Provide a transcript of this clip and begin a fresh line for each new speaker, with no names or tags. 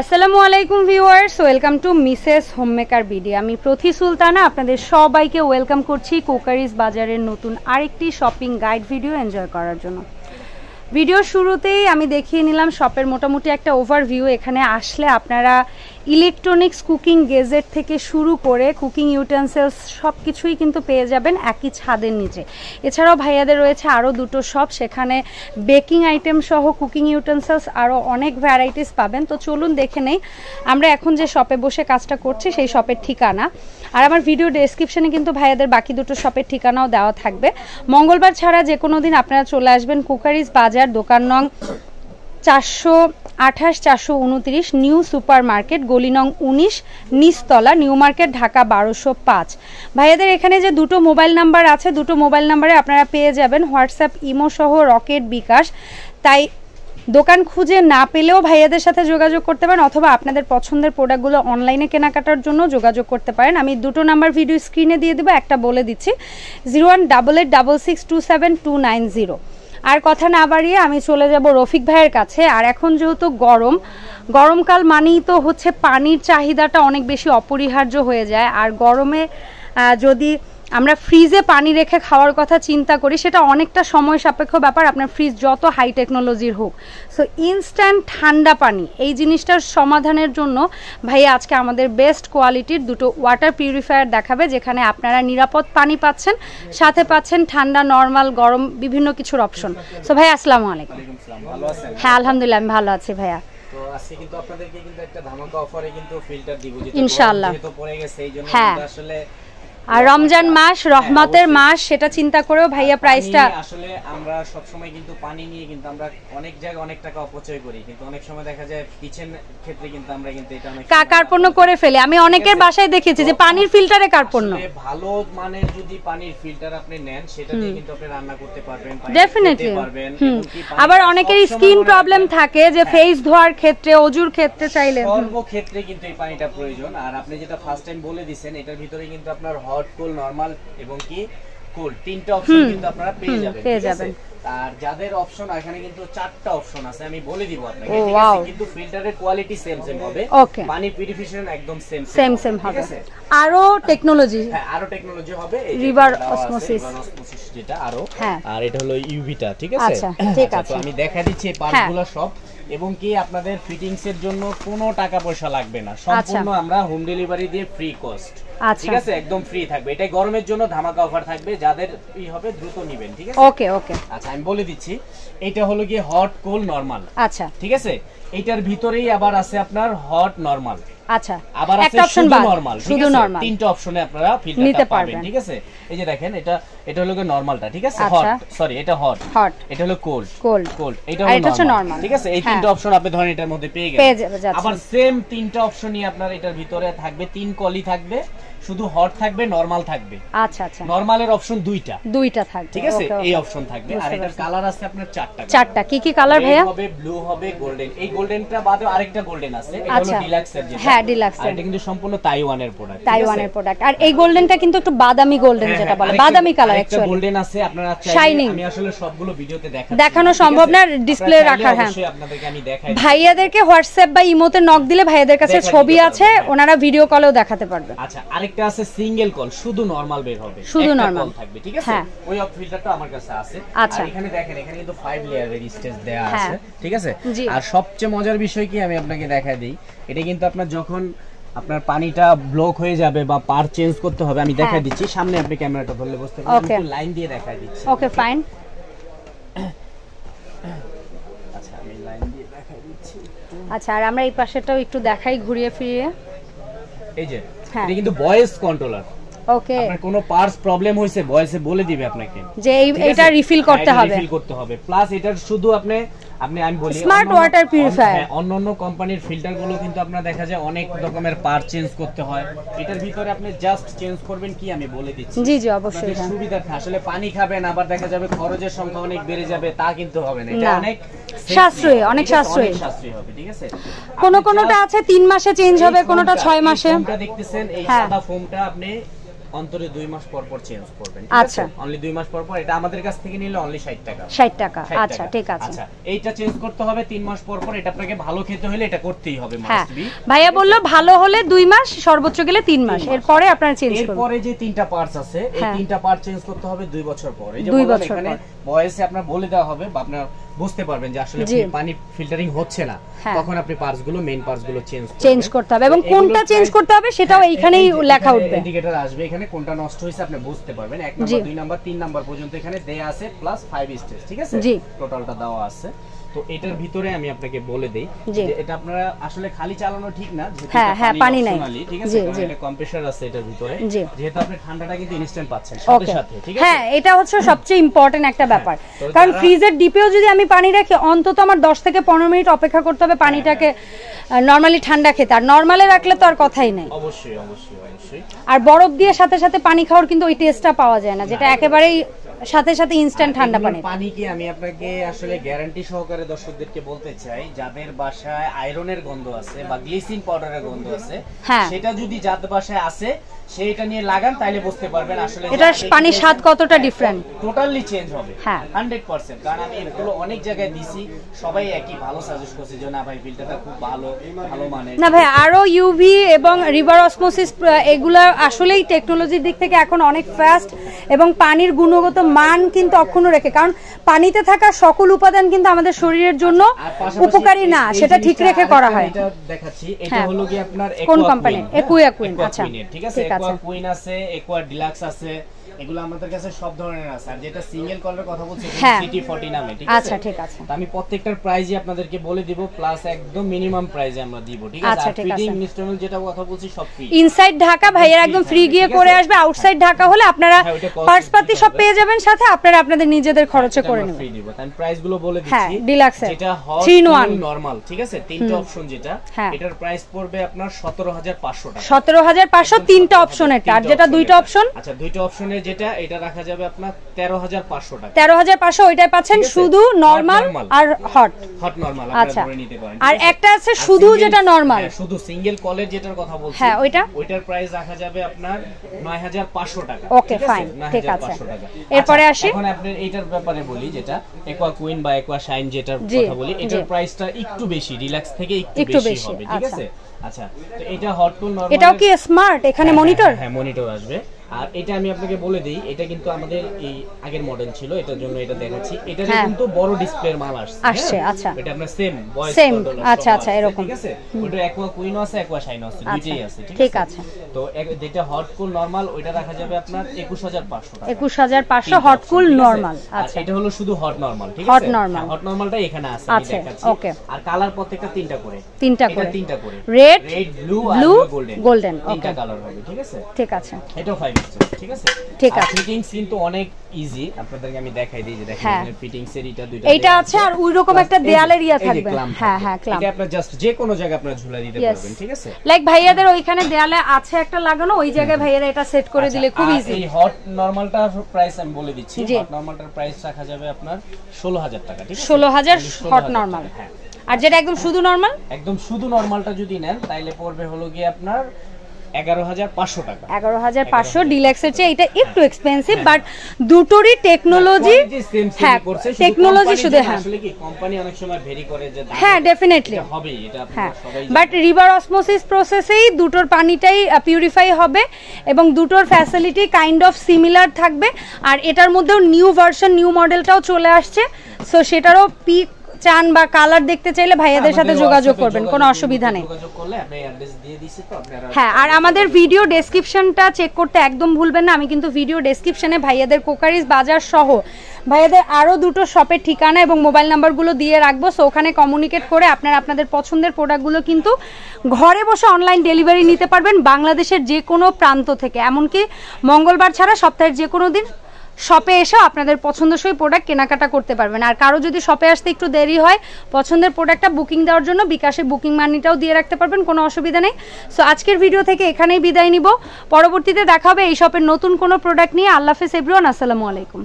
আসসালামু আলাইকুম viewers, welcome to Mrs homemaker BD আমি প্রথি সুলতানা, আপনাদের সবাইকে ওয়েলকাম করছি কোকারিজ বাজারের নতুন আরেকটি শপিং গাইড ভিডিও এনজয় করার জন্য। ভিডিও শুরুতেই আমি দেখিয়ে নিলাম শপের মোটামুটি একটা ওভারভিউ এখানে আসলে আপনারা ইলেকট্রনিক্স কুকিং গেজেট থেকে শুরু করে কুকিং ইউটেন্সিলস সব কিছুই কিন্তু পেয়ে যাবেন একই ছাদের নিচে। এছাড়াও ভাইয়াদের রয়েছে আরও দুটো শপ, সেখানে বেকিং আইটেম সহ কুকিং ইউটেন্সিলস আরও অনেক ভ্যারাইটিস পাবেন। তো চলুন দেখে নেই, আমরা এখন যে শপে বসে কাজটা করছি সেই শপের ঠিকানা। আর আমার ভিডিও ডেসক্রিপশনে কিন্তু ভাইয়াদের বাকি দুটো শপের ঠিকানাও দেওয়া থাকবে। মঙ্গলবার ছাড়া যে কোনো দিন আপনারা চলে আসবেন কুকারিজ বাজার, দোকান নং চারশো আঠাশ, চারশো উনত্রিশ, নিউ সুপার মার্কেট গলি নং উনিশ, নিচতলা, নিউ মার্কেট, ঢাকা বারোশো পাঁচ। ভাইয়াদের এখানে যে দুটো মোবাইল নাম্বার আছে, দুটো মোবাইল নাম্বারে আপনারা পেয়ে যাবেন হোয়াটসঅ্যাপ, ইমো সহ রকেট বিকাশ। তাই দোকান খুঁজে না পেলেও ভাইয়াদের সাথে যোগাযোগ করতে পারেন অথবা আপনাদের পছন্দের প্রোডাক্টগুলো অনলাইনে কেনাকাটার জন্য যোগাযোগ করতে পারেন। আমি দুটো নাম্বার ভিডিও স্ক্রিনে দিয়ে দেবো, একটা বলে দিচ্ছি, zero one double eight double six two seven two nine zero. আর কথা না বাড়িয়ে আমি চলে যাব রফিক ভাইয়ের কাছে। আর এখন যেহেতু গরম, গরমকাল মানেই তো হচ্ছে পানির চাহিদাটা অনেক বেশি অপরিহার্য হয়ে যায়। আর গরমে যদি আমরা ফ্রিজে পানি রেখে খাওয়ার কথা চিন্তা করি সেটা অনেকটা সময় সাপেক্ষ ব্যাপার। আপনার ফ্রিজ যত হাই টেকনোলজির হোক। সো ইনস্ট্যান্ট ঠান্ডা পানি এই জিনিসটার সমাধানের জন্য ভাইয়া আজকে আমাদের বেস্ট কোয়ালিটির দুটো ওয়াটার পিউরিফায়ার দেখাবে যেখানে আপনারা নিরাপদ পানি পাচ্ছেন সাথে পাচ্ছেন ঠান্ডা নর্মাল গরম বিভিন্ন কিছুর অপশন সো ভাই আসসালামু আলাইকুম। হ্যাঁ আলহামদুলিল্লাহ আমি ভালো আছি ভাইয়া।
তো আজকে কিন্তু আপনাদেরকে কিন্তু একটা ধামাকা অফারে কিন্তু ফিল্টার দিব যেটা
ইনশাআল্লাহ।
পড়ে গেছে এই জন্য
হ্যাঁ।
আসলে
আর রমজান মাস রহমতের মাস সেটা চিন্তা করেও ভাইয়া প্রাইসটা
আসলে আমরা সব সময় কিন্তু পানি নিয়ে কিন্তু আমরা অনেক জায়গায় অনেক টাকা অপচয় করি কিন্তু অনেক সময় দেখা যায় কিচেন ক্ষেত্রে কিন্তু আমরা কিন্তু এটা অনেক
কার্পণ্য করে ফেলে। আমি অনেকের বাসায় দেখেছি যে পানির ফিল্টারে কার্পণ্য।
ভালো মানের যদি পানির ফিল্টার আপনি নেন সেটা দিয়ে কিন্তু আপনি রান্না করতে পারবেন
ডেফিনেটলি আবার অনেকের স্কিন প্রবলেম থাকে যে ফেস ধোয়ার ক্ষেত্রে অজুর ক্ষেত্রে চাইলে। হুম।
সর্বক্ষেত্রে কিন্তু এই পানিটা প্রয়োজন। আর আপনি যেটা ফার্স্ট টাইম বলে দিছেন এটার ভিতরে কিন্তু আপনার হট কুল নরমাল এবং কি কুল তিনটা অপশন কিন্তু আপনারা পেয়ে যাবেন
পেয়ে যাবেন।
আর যাদের অপশন এখানে কিন্তু চারটা অপশন আছে আমি বলে দিব আপনাকে ঠিক আছে? কিন্তু ফিল্টারের কোয়ালিটি সেম সেম হবে।
Okay.
পানি পিউরিফিকেশন একদম সেম
সেম সেম হবে আরও টেকনোলজি
হ্যাঁ আরও টেকনোলজি হবে
osmosis।
river osmosis যেটা আরও।
হ্যাঁ।
আর এটা হলো ইউভিটা ঠিক আছে?
আচ্ছা, ঠিক
তো
আছে।
আমি দেখা দিচ্ছি এই পার্টগুলো সব। এবং কি আপনাদের ফিটিংস এর জন্য কোনো টাকা পয়সা লাগবে না। সম্পূর্ণ আমরা হোম ডেলিভারি দিয়ে ফ্রি কস্ট
আচ্ছা।
ঠিক আছে? একদম ফ্রি থাকবে। এটাই গরমের জন্য ধামাকা অফার থাকবে। যাদের ই হবে দ্রুত নেবেন ঠিক আছে?
ওকে ওকে
আচ্ছা আমি বলে দিচ্ছি এটা হলো গিয়ে হট কোল নরমাল
আচ্ছা।
ঠিক আছে? এইটার ভিতরেই আবার আছে আপনার হট নরমাল
আচ্ছা
আবার আছে শুধু নরমাল
শুধু নরমাল
তিনটা অপশনে আপনারা ফিল্টারটা পাবেন। ঠিক আছে? এই যে দেখেন এটা এটা হলো নরমালটা ঠিক আছে?
আচ্ছা।
হট সরি এটা হট
হট
এটা হলো কোল্ড
কোল্ড
কোল্ড এটা হলো নরমাল ঠিক আছে? এই
হ্যাঁ।
তিনটা অপশন আপনি ধরেন এটার মধ্যে পেয়ে
পেয়ে
গেলেন। আবার সেম তিনটা অপশনই আপনার এটার ভিতরে থাকবে তিন কলি থাকবে। শুধু হট থাকবে নরমাল থাকবে।
আচ্ছা আচ্ছা।
নরমালের অপশন দুইটা।
দুইটা থাকবে
ঠিক আছে। এই অপশন থাকবে। আর এটার কালার আছে আপনার চারটা
চারটা। কি কি কালার ভাইয়া?
হবে ব্লু হবে গোল্ডেন এই গোল্ডেনটা বাদে আরেকটা গোল্ডেন আছে। এটা হলো
আচ্ছা।
ডিলাক্স এর যেটা
হ্যাঁ, এর।
এটা কিন্তু সম্পূর্ণ তাইওয়ানের প্রোডাক্ট
তাইওয়ানের প্রোডাক্ট আর এই গোল্ডেনটা কিন্তু একটু বাদামি গোল্ডেন যেটা বলে। বাদামি কালার অ্যাকচুয়ালি
গোল্ডেন আছে। আপনারা
Shining।
আমি আসলে সবগুলো ভিডিওতে দেখাচ্ছি।
দেখানো সম্ভব না,
ডিসপ্লে
রাখার, হ্যাঁ।
আপনাদেরকে আমি দেখাই
ভাইয়াদেরকে হোয়াটসঅ্যাপ বা ইমোতে নক দিলে ভাইয়াদের কাছে ছবি আছে ওনারা ভিডিও কলেও দেখাতে পারবে।
আচ্ছা আরেকটা আছে সিঙ্গেল কল শুধু নরমাল বের হবে।
শুধু
call থাকবে ঠিক আছে?
হ্যাঁ।
ওই অফ ফিল্টারটা আমার কাছে আছে।
আচ্ছা।
আর এখানে দেখেন এখানে কিন্তু 5 লেয়ারের স্টেজ দেয়া
হ্যাঁ।
আছে ঠিক আছে? আর সবচেয়ে মজার বিষয় কি আমি আপনাকে দেখাই দিই এটা কিন্তু আপনার যখন আপনার পানিটা ব্লক হয়ে যাবে বা পার চেঞ্জ করতে হবে আমি দেখাই
হ্যাঁ।
দিচ্ছি সামনে আপনি ক্যামেরাটা ধরলে বুঝতে পারবেন। একটু লাইন দিয়ে দেখাই দিচ্ছি।
ওকে ফাইন
আচ্ছা আমি লাইন দিয়ে দেখাই দিচ্ছি।
আচ্ছা আর আমরা এই পাশেটাও একটু দেখাই ঘুরিয়ে ফিরিয়ে।
এই যে। এটা কিন্তু ভয়েস কন্ট্রোলার
ওকে
আপনার কোনো পার্স প্রবলেম হইছে ভয়েসে বলে দিবে আপনাকে।
যে এটা রিফিল করতে
হ্যাঁ,
হবে।
রিফিল করতে হবে। প্লাস এটা শুধু আপনি আপনি আমি বলি
purifier।
হ্যাঁ, অন্যান্য কোম্পানির ফিল্টারগুলো কিন্তু আপনার দেখা যায় অনেক রকমের পার্ট চেঞ্জ করতে হয় এটার ভিতরে আপনি জাস্ট চেঞ্জ করবেন কি আমি বলে দিচ্ছি
জি জি অবশ্যই হ্যাঁ।
আসলে পানি খাবেন আবার দেখা যাবে খরচের সংখ্যা অনেক বেড়ে যাবে তা কিন্তু হবে না এটা অনেক
সাশ্রয়ী, অনেক? সাশ্রয়ী।
হবে ঠিক আছে
কোনো কোনোটা আছে তিন মাসে চেঞ্জ হবে কোনোটা ছয় মাসে
দেখতেছেন এই
হ্যাঁ।
সাদা ফোমটা আপনি অন্তরে দুই মাস পর পর চেঞ্জ করবেন
আচ্ছা।
অনলি দুই মাস পর পর এটা আমাদের কাছ থেকে নিলে অনলি ষাট টাকা।
ষাট টাকা। আচ্ছা ঠিক আছে।
আচ্ছা এইটা চেঞ্জ করতে হবে তিন মাস পর পর এটা আপনাকে ভালো খেতে হলে এটা করতেই হবে
হ্যাঁ।
মাস্ট বি
ভাইয়া বলল ভালো হলে দুই মাস সর্বোচ্চ গেলে তিন মাস। এরপরে আপনারা চেঞ্জ করবেন
এরপরে যে তিনটা পার্টস আছে এই
হ্যাঁ।
তিনটা পার্ট চেঞ্জ করতে হবে দুই বছর পর। এই যে এখানে বয়সে আপনার বলে দেওয়া হবে বা আপনার বুঝতে পারবেন যে আসলে। পানি ফিল্টারিং হচ্ছে না।
হ্যাঁ।
তখন আপনি পার্টসগুলো মেইন পার্টসগুলো চেঞ্জ
চেঞ্জ করতে হবে। এবং কোনটা চেঞ্জ করতে হবে সেটাও এইখানেই লেখা উঠবে।
ইন্ডিকেটর আসবে। এখানে কোনটা নষ্ট হয়েছে আপনি বুঝতে পারবেন। এক নাম্বার দুই নাম্বার তিন নাম্বার পর্যন্ত এখানে দেয়া আছে প্লাস ফাইভ স্টেজ ঠিক আছে। টোটালটা দেওয়া আছে। তো এটার ভিতরে আমি আপনাকে বলে দেই যে এটা আপনারা আসলে খালি চালানো ঠিক না
হ্যাঁ, হ্যাঁ, পানি নাই।
ঠিক আছে? এটা কম্প্রেসার আছে এটার ভিতরে। যেহেতু আপনি ঠান্ডাটা কিন্তু ইনস্ট্যান্ট পাচ্ছেন সাথে সাথে ঠিক আছে?
হ্যাঁ এটা হচ্ছে সবচেয়ে ইম্পর্টেন্ট একটা ব্যাপার। কারণ ফ্রিজের ডিপেও যদি আমি পানি রাখি অন্তত আমার দশ থেকে পনেরো মিনিট অপেক্ষা করতে হবে পানিটাকে নর্মালি ঠান্ডা খেতে। আর নর্মালে রাখলে তো আর কথাই নেই।
অবশ্যই অবশ্যই অবশ্যই।
আর বরফ দিয়ে সাথে সাথে পানি খাওয়ার কিন্তু ওই টেস্টটা পাওয়া যায় না যেটা একেবারেই সাথে সাথে ইনস্ট্যান্ট ঠান্ডা পানি
পানি কি আমি আপনাকে আসলে গ্যারান্টি সহকারে দর্শকদেরকে বলতে চাই যাদের বাসায় আয়রনের গন্ধ আছে বা গ্লিসিন পাউডারের গন্ধ আছে
হ্যাঁ।
সেটা যদি যাদের বাসায় আছে সেইটা নিয়ে লাগান তাইলে বুঝতে পারবেন আসলে
এটার পানির স্বাদ কতটা different।
টোটালি চেঞ্জ হবে
হ্যাঁ।
হান্ড্রেড পার্সেন্ট কারণ আমি এগুলো অনেক জায়গায় দিছি সবাই একই ভালো সাজেস্ট করছে যে না ভাই ফিল্টারটা খুব ভালো ভালো মানের
না ভাই আরও ইউভি এবং রিভার অসমোসিস এগুলা আসলেই টেকনোলজির দিক থেকে এখন অনেক ফাস্ট এবং পানির গুণগত মান কিন্তু অক্ষুণ্ণ রেখে কারণ পানিতে থাকা সকল উপাদান কিন্তু আমাদের শরীরের জন্য উপকারী না সেটা ঠিক রেখে করা হয়
দেখাচ্ছি এটা
হ্যাঁ।
হলো কি আপনার
কোন
কোম্পানি হ্যাঁ?
আচ্ছা।
ঠিক আছে এগুলো আমাদের কাছে সব ধরনের আছে। আর যেটা সিঙ্গেল কলার কথা বলছি
হ্যাঁ।
সিটি 40 নামে ঠিক আছে?
আচ্ছা ঠিক আছে।
আমি প্রত্যেকটার প্রাইজই আপনাদেরকে বলে দিব প্লাস একদম মিনিমাম প্রাইজে আমরা দিব ঠিক আছে?
আচ্ছা,
আর ফিটিং
আছে।
যেটা কথা বলছি সব ফ্রি
ইনসাইড ঢাকা ভাইয়ের একদম ফ্রি গিয়ে করে আসবে। আউটসাইড ঢাকা হলে আপনারা
হ্যাঁ, cost
পার্সপাতি সব পেয়ে যাবেন সাথে। আপনারা আপনাদের নিজেদের খরচে করে নেবেন।
ফ্রি দিব। আমি প্রাইসগুলো বলে
হ্যাঁ,
দিচ্ছি
এর।
যেটা হট। নরমাল ঠিক আছে? তিনটা অপশন যেটা
হ্যাঁ।
এটার প্রাইস পড়বে আপনার 17500 টাকা।
সতেরো হাজার পাঁচশো তিনটা অপশনের আর যেটা দুইটা অপশন
আচ্ছা দুইটা অপশনের যেটা এটা রাখা যাবে আপনার তেরো হাজার পাঁচশো টাকা
তেরো হাজার পাঁচশো ওইটাই পাচ্ছেন শুধু নর্মাল আর হট
হট নরমাল
আচ্ছা।
আপনারা ধরে নিতে পারেন
আর একটা আছে শুধু যেটা নরমাল
হ্যাঁ, শুধু সিঙ্গেল কলের যেটার কথা বলছি
হ্যাঁ, ওইটা?
ওইটার প্রাইস রাখা যাবে আপনার 9500 টাকা আছে?
fine, ঠিক আছে। এরপরে
আচ্ছা,
আসি।
এখন আপনার এইটার ব্যাপারে বলি যেটা একোয়া কুইন বা একোয়া শাইন যেটার কথা বলি এটার প্রাইসটা একটু বেশি রিল্যাক্স থেকে একটু বেশি হবে ঠিক
আচ্ছা।
আছে আচ্ছা তো এটা হট টু নরমাল
এটাও কি স্মার্ট এখানে মনিটর
হ্যাঁ মনিটর আসবে আর এটা আমি আপনাকে বলে দিই এটা কিন্তু আমাদের এই আগের মডেল ছিল এটার জন্য এটা দেখাচ্ছি এটা
হ্যাঁ।
কিন্তু বড় ডিসপ্লের মাল আসছে
আসছে,
হ্যাঁ?
আচ্ছা।
এটা আপনার সেম ভয়েস
Same, আচ্ছা, আচ্ছা, এরকম।
ঠিক আছে ওটা অ্যাকোয়া কুইনও আছে অ্যাকোয়া শাইনও আছে দুইটাই আছে
ঠিক আছে।
তো যেটা হট কুল নরমাল ওইটা রাখা যাবে আপনার 21500 টাকা
একুশ হাজার পাঁচশো
তিনটা
হট কুল? নর্মাল আচ্ছা
এটা হলো শুধু হট নরমাল ঠিক আছে
normal।
হট নরমালটা এখানে আছে আমি দেখাচ্ছি
okay।
আর কালার প্রত্যেকটা তিনটা করে
তিনটা
এটা
করে।
তিনটা করে
Red,
রেড ব্লু আর
blue,
গোল্ডেন
golden,
তিনটা কালার হবে ঠিক আছে
ঠিক আছে
5 স্টার ঠিক আছে?
ঠিক আছে।
ফিটিংস কিন্তু অনেক ইজি আপনাদেরকে আমি দেখাই দিই যে দেখেন
হ্যাঁ।
এখানে ফিটিংস এর এটা দুইটা
এইটা আছে আর ওই রকম একটা
Plus এই যে-
দেয়ালের ইয়া থাকবে। হ্যাঁ হ্যাঁ ক্লাম
এটা আপনার জাস্ট যে কোনো জায়গায় আপনারা ঝুলাই দিতে পারবেন ঠিক আছে?
লাইক ভাইয়াদের ওইখানে দেয়ালে আছে একটা লাগানো ওই জায়গায় ভাইয়ারা এটা সেট করে দিলে খুব
আচ্ছা,
ইজি
এই হট নরমালটার প্রাইস আমি বলে দিচ্ছি।
জি।
হট নরমালটার প্রাইস রাখা যাবে আপনার 16000 টাকা ঠিক আছে?
হট
16,000
নর্মাল
হ্যাঁ।
আর যেটা একদম শুধু নর্মাল
একদম শুধু নরমালটা যদি নেন তাইলে পড়বে হলো গিয়ে আপনার 11500 টাকা।
এগারো হাজার পাঁচশো ডিলাক্সের চেয়ে এটা একটু এক্সপেন্সিভ বাট দুটোরই টেকনোলজি হ্যাঁ টেকনোলজি শুধু হ্যাঁ।
আসলে কি কোম্পানি অনেক সময় ভেরি করে যে
হ্যাঁ ডেফিনেটলি
এটা
হ্যাঁ। বাট রিভার অসমোসিস প্রসেসেই দুটোর পানিটাই পিউরিফাই হবে এবং দুটোর ফ্যাসিলিটি কাইন্ড অফ সিমিলার থাকবে। আর এটার মধ্যেও নিউ ভার্সন নিউ মডেলটাও চলে আসছে। সো সেটারও পিক চান বা কালার দেখতে চাইলে ভাইয়াদের সাথে যোগাযোগ করবেন কোনো অসুবিধা নেই। হ্যাঁ আর আমাদের ভিডিও ডেসক্রিপশনটা চেক করতে একদম ভুলবেন না আমি কিন্তু ভিডিও ডেসক্রিপশনে ভাইয়াদের কোকারিজ বাজার সহ ভাইয়াদের আরও দুটো শপের ঠিকানা এবং মোবাইল নাম্বারগুলো দিয়ে রাখব সো ওখানে কমিউনিকেট করে আপনারা আপনাদের পছন্দের প্রোডাক্টগুলো কিন্তু ঘরে বসে অনলাইন ডেলিভারি নিতে পারবেন বাংলাদেশের যে কোনো প্রান্ত থেকে। এমনকি মঙ্গলবার ছাড়া সপ্তাহের যে কোনো দিন শপে এসেও আপনাদের পছন্দসই প্রোডাক্ট কেনাকাটা করতে পারবেন। আর কারও যদি শপে আসতে একটু দেরি হয়, পছন্দের প্রোডাক্টটা বুকিং দেওয়ার জন্য বিকাশে বুকিং মানিটাও দিয়ে রাখতে পারবেন, কোনো অসুবিধা নেই। সো আজকের ভিডিও থেকে এখানেই বিদায় নিব। পরবর্তীতে দেখা হবে এই শপের নতুন কোনো প্রোডাক্ট নিয়ে। আল্লাহ হাফেজ এভরিওয়ান আসসালামু আলাইকুম।